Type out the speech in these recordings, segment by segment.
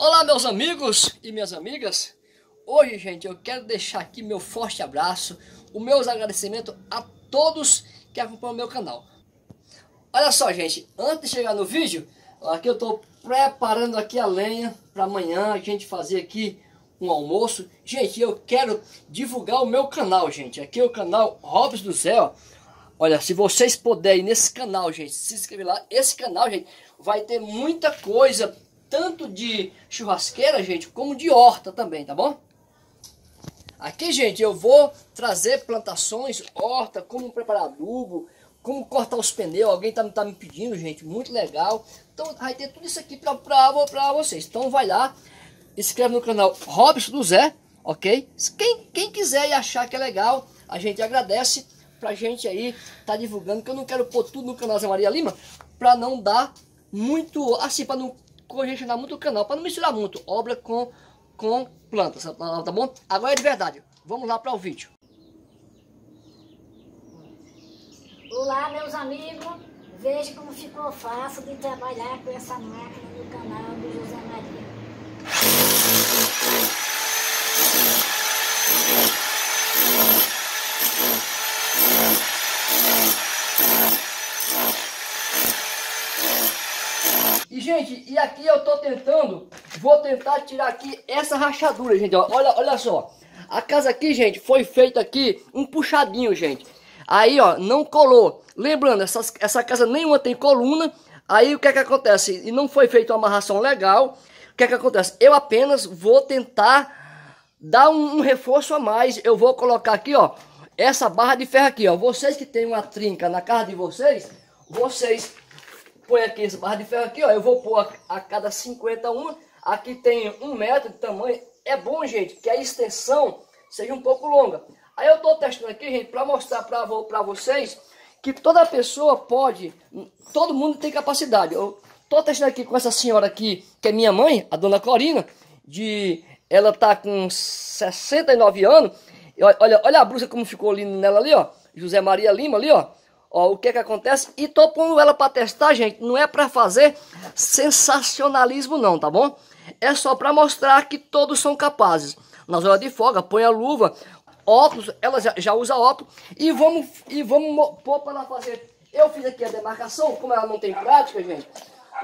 Olá meus amigos e minhas amigas, hoje gente eu quero deixar aqui meu forte abraço, o meus agradecimentos a todos que acompanham o meu canal. Olha só gente, antes de chegar no vídeo, aqui eu estou preparando aqui a lenha para amanhã a gente fazer aqui um almoço. Gente, eu quero divulgar o meu canal gente, aqui é o canal Robson do Céu. Olha, se vocês puderem nesse canal, gente, se inscrever lá, esse canal, gente, vai ter muita coisa, tanto de churrasqueira, gente, como de horta também, tá bom? Aqui, gente, eu vou trazer plantações, horta, como preparar adubo, como cortar os pneus. Alguém tá, tá me pedindo, gente, muito legal. Então, vai ter tudo isso aqui pra, pra, pra vocês. Então, vai lá, inscreve no canal Robson do Zé, ok? Quem, quem quiser e achar que é legal, a gente agradece pra gente aí tá divulgando, que eu não quero pôr tudo no canal Zé Maria Lima, pra não dar muito, assim, pra não congestionar muito o canal, pra não misturar muito obra com, com plantas, tá, tá bom? Agora é de verdade, vamos lá para o vídeo. Olá, meus amigos, veja como ficou fácil de trabalhar com essa máquina no canal do José Maria. Gente, e aqui eu tô tentando, vou tentar tirar aqui essa rachadura, gente, ó. Olha, olha só. A casa aqui, gente, foi feita aqui um puxadinho, gente. Aí, ó, não colou. Lembrando, essa, essa casa nenhuma tem coluna. Aí, o que é que acontece? E não foi feita uma amarração legal. O que é que acontece? Eu apenas vou tentar dar um, um reforço a mais. Eu vou colocar aqui, ó, essa barra de ferro aqui, ó. Vocês que tem uma trinca na casa de vocês, vocês põe aqui essa barra de ferro aqui, ó. Eu vou pôr a, a cada 50 uma. Aqui tem um metro de tamanho. É bom, gente, que a extensão seja um pouco longa. Aí eu estou testando aqui, gente, para mostrar para vocês que toda pessoa pode, todo mundo tem capacidade. Eu estou testando aqui com essa senhora aqui, que é minha mãe, a dona Corina, de ela tá com 69 anos. Olha, olha a blusa como ficou linda nela ali, ó. José Maria Lima ali, ó. Ó, o que que acontece? E tô pondo ela para testar, gente. Não é para fazer sensacionalismo não, tá bom? É só para mostrar que todos são capazes. Nas horas de folga, põe a luva, óculos, ela já, já usa óculos. E vamos, e vamos pôr para ela fazer. Eu fiz aqui a demarcação, como ela não tem prática, gente.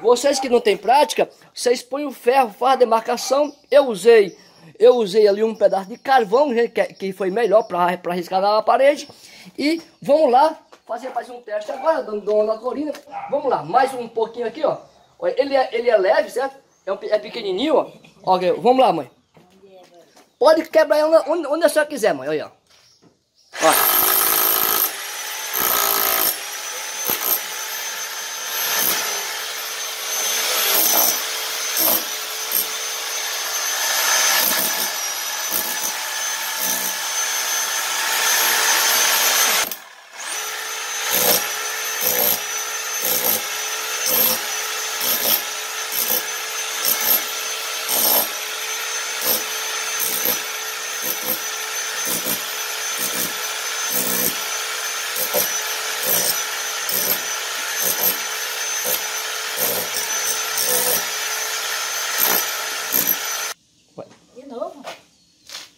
Vocês que não tem prática, vocês põem o ferro, faz a demarcação. Eu usei, eu usei ali um pedaço de carvão, que, que foi melhor para riscar na parede. E vamos lá, fazer mais um teste agora, dona Corina. Vamos lá, mais um pouquinho aqui, ó. Ele é, ele é leve, certo? É, um, é pequenininho, ó. ó. Vamos lá, mãe. Pode quebrar onde, onde a senhora quiser, mãe. Olha, ó. ó. De novo.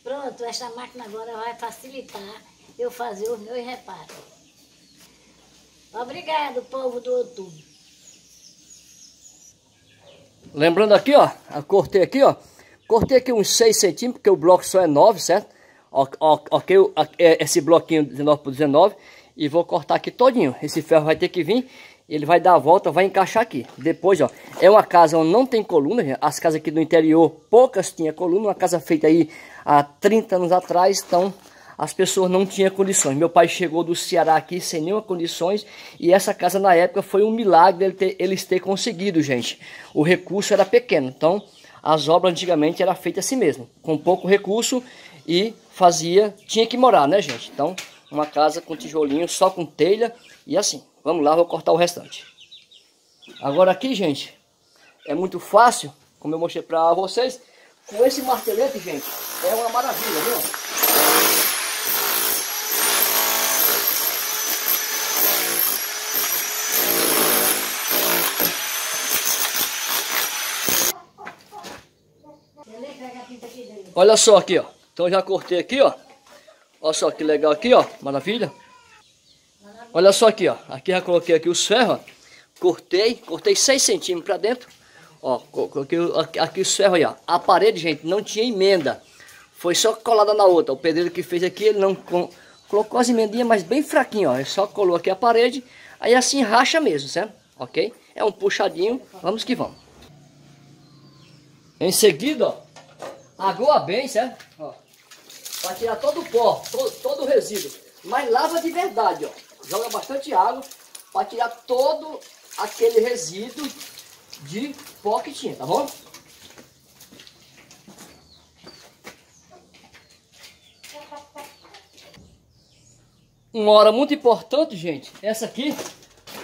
Pronto, essa máquina agora vai facilitar eu fazer os meus reparos. Obrigado, povo do outubro. Lembrando aqui, ó, eu cortei aqui, ó. Cortei aqui uns 6 centímetros, porque o bloco só é 9, certo? Ok, é, esse bloquinho 19 por 19. E vou cortar aqui todinho. Esse ferro vai ter que vir, ele vai dar a volta, vai encaixar aqui. Depois, ó, é uma casa onde não tem coluna. As casas aqui do interior, poucas tinham coluna. Uma casa feita aí há 30 anos atrás, então as pessoas não tinham condições. Meu pai chegou do Ceará aqui sem nenhuma condições e essa casa na época foi um milagre ele ter, eles ter conseguido, gente. O recurso era pequeno, então as obras antigamente eram feitas assim mesmo, com pouco recurso e fazia, tinha que morar, né, gente? Então, uma casa com tijolinho, só com telha e assim. Vamos lá, vou cortar o restante. Agora aqui, gente, é muito fácil, como eu mostrei para vocês, com esse martelete, gente, é uma maravilha, viu? Olha só aqui, ó. Então já cortei aqui, ó. Olha só que legal aqui, ó. Maravilha. Olha só aqui, ó. Aqui já coloquei aqui os ferros, ó. Cortei, cortei 6 centímetros para dentro. Ó, coloquei aqui, aqui os ferros aí, ó. A parede, gente, não tinha emenda. Foi só colada na outra. O pedreiro que fez aqui, ele não colocou as emendinhas, mas bem fraquinho, ó. Ele só colou aqui a parede. Aí assim racha mesmo, certo? Ok? É um puxadinho. Vamos que vamos. Em seguida, ó. Agoa bem, certo? Ó. Pra tirar todo o pó, todo, todo o resíduo. Mas lava de verdade, ó. Joga bastante água para tirar todo aquele resíduo de pó que tinha, tá bom? Uma hora muito importante, gente, essa aqui,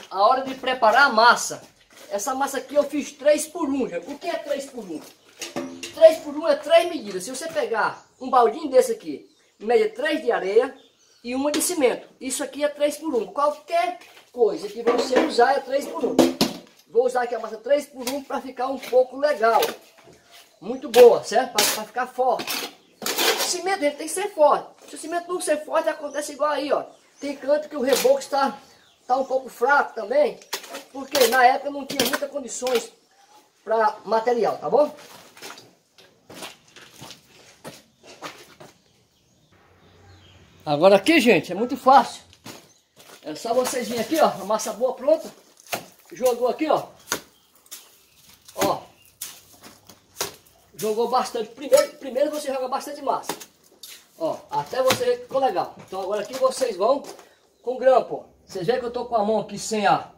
a hora de preparar a massa. Essa massa aqui eu fiz 3 por 1, gente. O que é 3 por 1? 3 por 1 é 3 medidas. Se você pegar um baldinho desse aqui, mede 3 de areia e uma de cimento. Isso aqui é 3 por 1. Qualquer coisa que você usar é 3 por 1. Vou usar aqui a massa 3 por 1 para ficar um pouco legal. Muito boa, certo? Para ficar forte. O cimento ele tem que ser forte. Se o cimento não ser forte, acontece igual aí, ó. Tem canto que o reboco está, está um pouco fraco também. Porque na época não tinha muitas condições para material, tá bom? Agora aqui, gente, é muito fácil. É só vocês virem aqui, ó, a massa boa pronta. Jogou aqui, ó. Ó. Jogou bastante. Primeiro, primeiro você joga bastante massa. Ó, até você ver que ficou legal. Então agora aqui vocês vão com grampo, ó. Vocês veem que eu tô com a mão aqui sem a,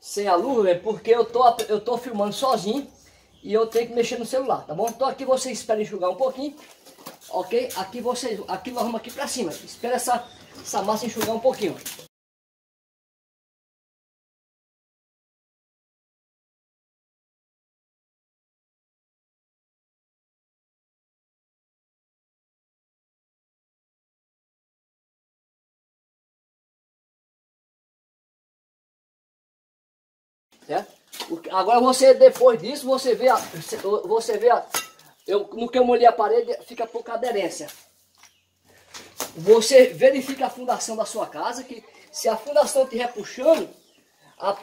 sem a luva, é porque eu tô, eu tô filmando sozinho e eu tenho que mexer no celular, tá bom? Então aqui vocês esperam enxugar um pouquinho, ok? Aqui vocês, aqui nós vamos aqui pra cima. Espera essa, essa massa enxugar um pouquinho. Né? Agora você, depois disso, você vê, a, você vê a, eu, no que eu molhei a parede, fica pouca aderência. Você verifica a fundação da sua casa, que se a fundação estiver puxando, a,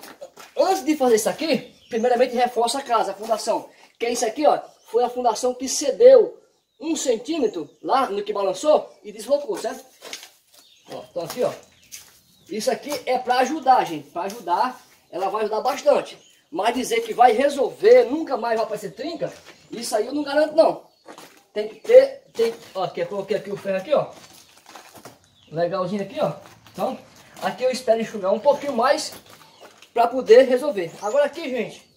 antes de fazer isso aqui, primeiramente reforça a casa, a fundação. Que é isso aqui, ó, foi a fundação que cedeu um centímetro lá no que balançou e deslocou, certo? Ó, então aqui, ó. Isso aqui é para ajudar, gente, para ajudar ela vai ajudar bastante. Mas dizer que vai resolver, nunca mais vai aparecer trinca, isso aí eu não garanto não. Tem que ter, tem, ó, aqui eu coloquei aqui o ferro aqui, ó. Legalzinho aqui, ó. Então, aqui eu espero enxugar um pouquinho mais para poder resolver. Agora aqui, gente,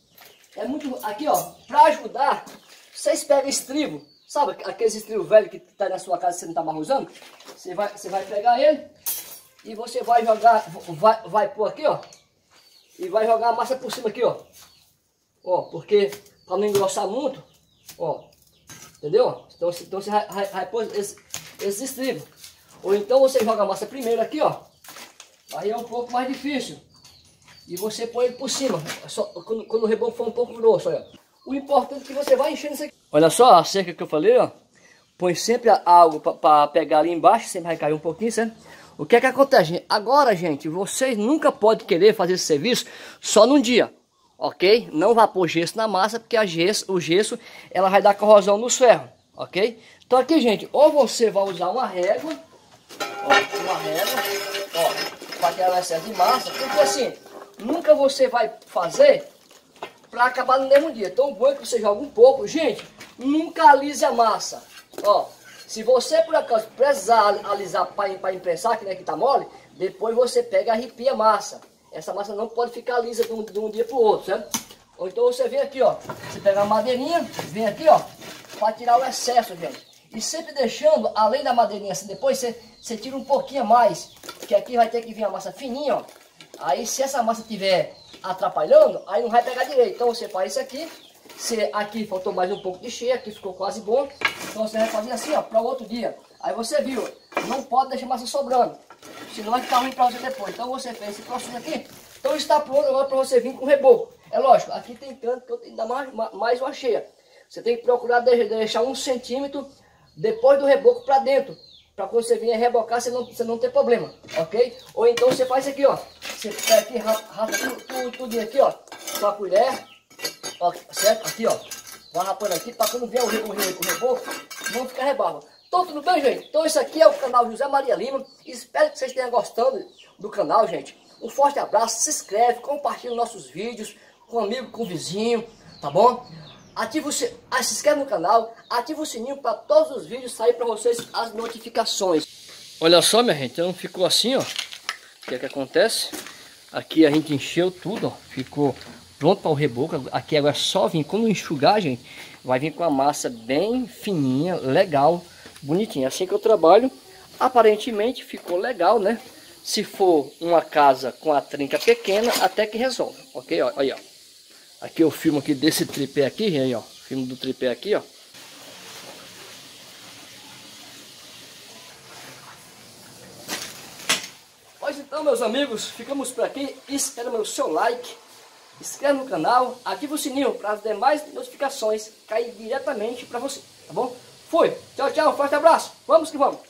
é muito, aqui, ó, para ajudar, vocês pegam estribo, sabe aqueles estribos velhos que tá na sua casa você não tá mais usando? Você vai, você vai pegar ele e você vai jogar, vai, vai pôr aqui, ó, e vai jogar a massa por cima aqui, ó. Ó, porque para não engrossar muito, ó. Entendeu? Então, então você vai, pôr esse, esse estribo. Ou então você joga a massa primeiro aqui, ó. Aí é um pouco mais difícil. E você põe ele por cima. Só, quando, quando o reboco for um pouco grosso, olha. O importante é que você vai enchendo isso aqui. Olha só a cerca que eu falei, ó. Põe sempre a água para pegar ali embaixo, sempre vai cair um pouquinho, certo? O que é que acontece? Agora, gente, vocês nunca podem querer fazer esse serviço só num dia, ok? Não vá pôr gesso na massa, porque gesso, o gesso ela vai dar corrosão no ferro, ok? Então aqui, gente, ou você vai usar uma régua, ó, uma régua, ó, para tirar o excesso de massa, porque assim, nunca você vai fazer para acabar no mesmo dia. Então, o bom é que você joga um pouco. Gente, nunca alise a massa, ó. Se você por acaso precisar alisar para imprensar, que, né, que tá mole, depois você pega e arrepia a massa. Essa massa não pode ficar lisa de um, de um dia para o outro, certo? Ou então você vem aqui, ó. Você pega a madeirinha, vem aqui, ó, para tirar o excesso, gente. E sempre deixando, além da madeirinha, assim, depois você, você tira um pouquinho mais, que aqui vai ter que vir a massa fininha, ó. Aí se essa massa tiver atrapalhando, aí não vai pegar direito. Então você faz isso aqui, se aqui faltou mais um pouco de cheia, aqui ficou quase bom. Então você vai fazer assim, ó, para o outro dia. Aí você viu, não pode deixar massa sobrando, senão vai ficar ruim para você depois. Então você fez esse processo aqui. Então está pronto agora para você vir com reboco. É lógico, aqui tem canto que eu tenho que dar mais, mais uma cheia. Você tem que procurar deixar um centímetro depois do reboco para dentro. Para quando você vier rebocar, você não, você não ter problema, ok? Ou então você faz aqui, ó. Você pega aqui, raspa tudo, tudo, tudo aqui, ó. Com a colher, ó, certo? Aqui, ó. Vai rapando aqui, para quando vier o, o, o reboco, não ficar rebarba. Então tudo bem, gente? Então esse aqui é o canal José Maria Lima. Espero que vocês tenham gostado do canal, gente. Um forte abraço, se inscreve, compartilha nossos vídeos com amigo, com vizinho, tá bom? Ativa o, ah, se inscreve no canal, ativa o sininho para todos os vídeos sair para vocês as notificações. Olha só, minha gente, então ficou assim, ó. O que é que acontece? Aqui a gente encheu tudo, ó. Ficou pronto para o reboco. Aqui agora é só vir, quando enxugar, gente, vai vir com a massa bem fininha, legal, bonitinha. Assim que eu trabalho, aparentemente ficou legal, né? Se for uma casa com a trinca pequena, até que resolve, ok? Ó, aí, ó. Aqui eu filmo aqui desse tripé aqui, aí ó, filmo do tripé aqui, ó. Pois então, meus amigos, ficamos por aqui. Espero o seu like, inscreve no canal, ativa o sininho para as demais notificações cair diretamente para você, tá bom? Fui, tchau, tchau, forte abraço, vamos que vamos!